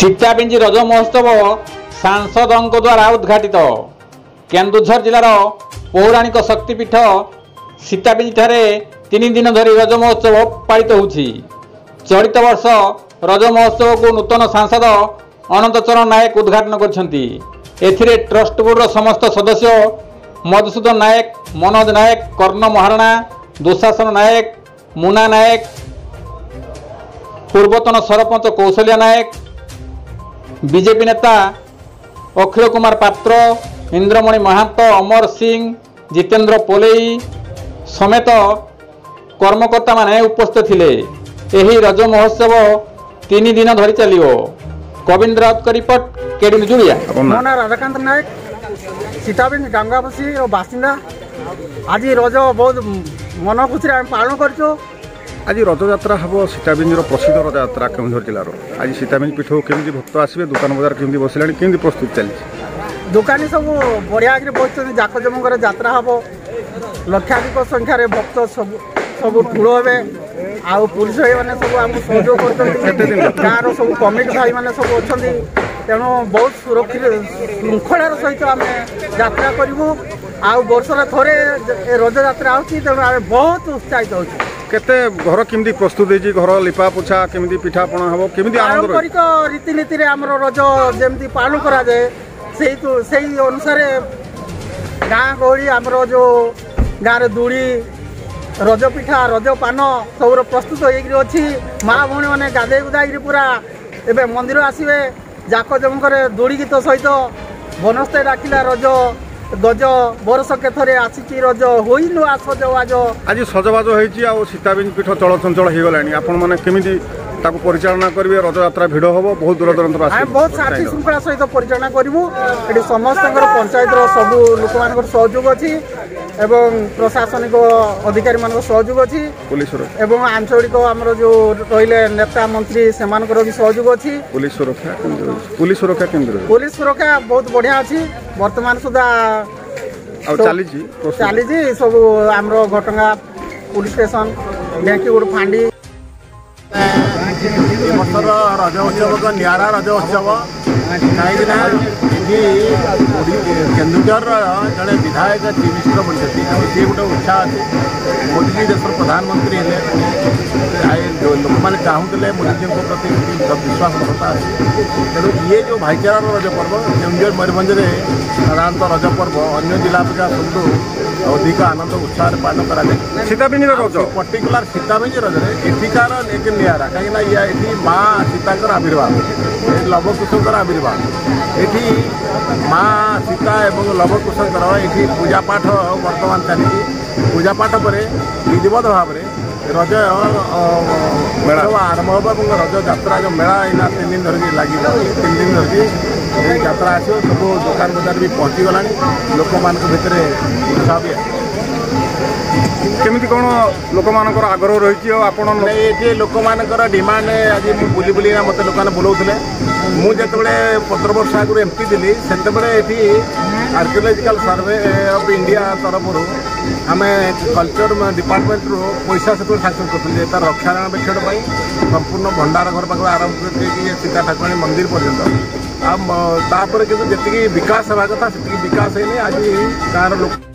শিক্ষাবিঞ্জি রଜ ମହୋତ୍ସବ ସାଂସଦଙ୍କ ଦ୍ୱାରା ଉଦ୍ଘାଟିତ କେନ୍ଦୁଝର ଜିଲ୍ଲାର ପୌରାଣିକ ଶକ୍ତିପୀଠ ସୀତାବିଞ୍ଜିଠାରେ ତିନି ଦିନ ଧରି ରଜ ମହୋତ୍ସବ ପାଳିତ ହେଉଛି ଚଳିତ ବର୍ଷ ରଜ ମହୋତ୍ସବକୁ ନୂତନ ସାଂସଦ ଅନନ୍ତ ଚରଣ ନାୟକ ଉଦ୍ଘାଟନ କରିଛନ୍ତି ଏଥିରେ ଟ୍ରଷ୍ଟ ବୋର୍ଡର ସମସ୍ତ ସଦସ୍ୟ ମଧୁସୂଦନ ନାୟକ ମନୋଜ ନାୟକ କର୍ଣ୍ଣ ମହାରଣା ଦୁଃଶାସନ ନାୟକ ମୁନା ନାୟକ ପୂର୍ବତନ ସରପଞ୍ଚ କୌଶଲ୍ୟା ନାୟକ ବିଜେପି ନେତା ଅଖିଳ କୁମାର ପାତ୍ର ଇନ୍ଦ୍ରମଣି ମହାନ୍ତ ଅମର ସିଂ ଜିତେନ୍ଦ୍ର ପୋଲେଇ ସମେତ କର୍ମକର୍ତ୍ତାମାନେ ଉପସ୍ଥିତ ଥିଲେ ଏହି ରଜ ମହୋତ୍ସବ ତିନି ଦିନ ଧରି ଚାଲିବ ଗୋବିନ୍ଦ ରାଉତଙ୍କ ରିପୋର୍ଟ କେଡୁନି ଜୁଳିଆ ମୋ ନାଁ ରାଧାକାନ୍ତ ନାୟକ ସୀତାବିନ୍ଦ ଡଙ୍ଗାବାସୀର ବାସିନ୍ଦା ଆଜି ରଜ ବହୁତ ମନ ଖୁସିରେ ଆମେ ପାଳନ କରିଛୁ আজি রথযাত্রা হব সীতাবিঞ্জর প্রসিদ্ধ রথযাত্রা কেউঝর জেলার আজ সীতাবিঞ্জ পিঠ কেমি ভক্ত আসবে দোকান বজার কেমি বসলে কেমি প্রস্তুত চলছে দোকানি সব বড়িয়া করে বসছেন জাকজমকরে যাত্রা হব লক্ষাধিক সংখ্যার ভক্ত সব সব ঠুল হবে আলিশ ভাই মানে সব আমি করছেন গাঁর সব কমিটি ভাই মানে সব অনেক বহু সুরক্ষিত শৃঙ্খলার সহিত আমি যাত্রা করবু আর্ষরে বর্ষরে থরে রথযাত্রা হচ্ছে তেমন আমি বহু উৎসাহিত হচ্ছে কেতে ঘর কেমি প্রস্তুত হয়েছি ঘর লিপা পোছা কেমি পিঠাপনা হব কেমি পারম্পরিক রীতিনীতি আমার রজ যেমি পালন করা যায় সেই সেই অনুসারে ଗାଁ ଗହଳି ଆମର ଯେଉଁ ଗାଁରେ ଦୋଳି ରଜ ପିଠା ରଜ ପାନ ସବୁର ପ୍ରସ୍ତୁତ ହେଇକିରି ଅଛି ମା ଭଉଣୀମାନେ ଗାଧେଇ ଗୁଧାଇକିରି ପୁରା ଏବେ ମନ୍ଦିର ଆସିବେ ଯାକ ଜମକରେ ଦୋଳି ଗୀତ ସହିତ ବନସ୍ତେ ଡାକିଲା ରଜ ଗଜ ବରଷ କେତେ ଆସିଛି ରଜ ହୋଇ ନୂଆ ସଜବାଜ ଆଜି ସଜବାଜ ହେଇଛି ଆଉ ସୀତାବିନ୍ଦ ପୀଠ ଚଳଚଞ୍ଚଳ ହେଇଗଲାଣି ଆପଣମାନେ କେମିତି ତାକୁ ପରିଚାଳନା କରିବେ ରଥଯାତ୍ରା ଭିଡ଼ ହେବ ବହୁତ ଦୂରଦୂରାନ୍ତରୁ ଆସିବ ବହୁତ ଶାନ୍ତି ଶୃଙ୍ଖଳା ସହିତ ପରିଚାଳନା କରିବୁ ଏଠି ସମସ୍ତଙ୍କର ପଞ୍ଚାୟତର ସବୁ ଲୋକମାନଙ୍କର ସହଯୋଗ ଅଛି ଏବଂ ପ୍ରଶାସନିକ ଅଧିକାରୀମାନଙ୍କ ସହଯୋଗ ଅଛି ପୁଲିସର ଏବଂ ଆଞ୍ଚଳିକ ଆମର ଯେଉଁ ରହିଲେ ନେତା ମନ୍ତ୍ରୀ ସେମାନଙ୍କର ବି ସହଯୋଗ ଅଛି ପୁଲିସ ସୁରକ୍ଷା ପୁଲିସ ସୁରକ୍ଷା କେନ୍ଦ୍ର ପୁଲିସ ସୁରକ୍ଷା ବହୁତ ବଢ଼ିଆ ଅଛି ବର୍ତ୍ତମାନ ସୁଦ୍ଧା ଆଉ ଚାଲିଛି ଚାଲିଛି ସବୁ ଆମର ଘଟଗାଁ পুলিশ স্টেশন ব্যাঙ্কিগুড় ফাঁডি ಈ ವರ್ಷದ ರಾಜ್ಯೋತ್ಸವಕ್ಕೆ ನ್ಯಾರ ರಾಜ್ಯೋತ್ಸವ କାହିଁକିନା ଏଠି କେନ୍ଦୁଝରର ଜଣେ ବିଧାୟକ ଚିଫ୍ ମିନିଷ୍ଟର ବନିଛନ୍ତି ଆଉ ସିଏ ଗୋଟେ ଉତ୍ସାହ ଅଛି ମୋଦିଜୀ ଦେଶର ପ୍ରଧାନମନ୍ତ୍ରୀ ହେଲେ ଲୋକମାନେ ଚାହୁଁଥିଲେ ମୋଦିଜୀଙ୍କ ପ୍ରତି ବିଶ୍ୱାସ ଭରସା ଅଛି ତେଣୁ ଇଏ ଯେଉଁ ଭାଇଚାରାର ରଜ ପର୍ବ କେନ୍ଦୁଝର ମୟୂରଭଞ୍ଜରେ ସାଧାରଣତଃ ରଜ ପର୍ବ ଅନ୍ୟ ଜିଲ୍ଲା ଅପେକ୍ଷା ସବୁଠୁ ଅଧିକ ଆନନ୍ଦ ଉତ୍ସାହରେ ପାଳନ କରାଯାଏ ସୀତାପିଞ୍ଜିର ରଜ ପର୍ଟିକୁଲାର ସୀତାପିଞ୍ଜି ରଜରେ ଏଠିକାର ଏକ ନିଆରା କାହିଁକିନା ଇଏ ଏଠି ମା ସୀତାଙ୍କର ଆବିର୍ଭାବ ଲବକୁଶଙ୍କର ଆବିର୍ଭାବ ଏଠି ମା ସୀତା ଏବଂ ଲବକୁଶଙ୍କର ଏଠି ପୂଜାପାଠ ବର୍ତ୍ତମାନ ଚାଲିଛି ପୂଜାପାଠ ପରେ ବିଧିବଦ୍ଧ ଭାବରେ ରଜ ମେଳା ଆରମ୍ଭ ହେବ ଏବଂ ରଜ ଯାତ୍ରା ଯେଉଁ ମେଳା ଏଇନା ତିନି ଦିନ ଧରିକି ଲାଗିବ ତିନି ଦିନ ଧରିକି এই ଯାତ୍ରା ଆସିବ ସବୁ ଦୋକାନ ବଜାର ବି ପହଞ୍ଚିଗଲାଣି ଲୋକମାନଙ୍କ ଭିତରେ ଉତ୍ସାହ ବି କେମିତି କ'ଣ ଲୋକମାନଙ୍କର ଆଗ୍ରହ ରହିଛି ଆଉ ଆପଣ ଏଠି ଲୋକମାନଙ୍କର ଡିମାଣ୍ଡ ଆଜି ମୁଁ ବୁଲି ବୁଲିକିନା ମୋତେ ଲୋକମାନେ ବୁଲାଉଥିଲେ ମୁଁ ଯେତେବେଳେ ପନ୍ଦର ବର୍ଷ ଆଗରୁ ଏମିତି ଥିଲି ସେତେବେଳେ ଏଠି ଆର୍କିଓଲୋଜିକାଲ ସର୍ଭେ ଅଫ୍ ଇଣ୍ଡିଆ ତରଫରୁ ଆମେ କଲଚର ଡିପାର୍ଟମେଣ୍ଟରୁ ପଇସା ସେତେବେଳେ ସାଂସନ୍ କରୁଥିଲେ ତାର ରକ୍ଷଣାବେକ୍ଷଣ ପାଇଁ ସମ୍ପୂର୍ଣ୍ଣ ଭଣ୍ଡାର ଘର ପାଖରୁ ଆରମ୍ଭ କରିକି ସୀତା ଠାକୁରାଣୀ ମନ୍ଦିର ପର୍ଯ୍ୟନ୍ତ आम तापर किंतु जितकी विकास हवा कथा सितकी विकास है आज ही कारण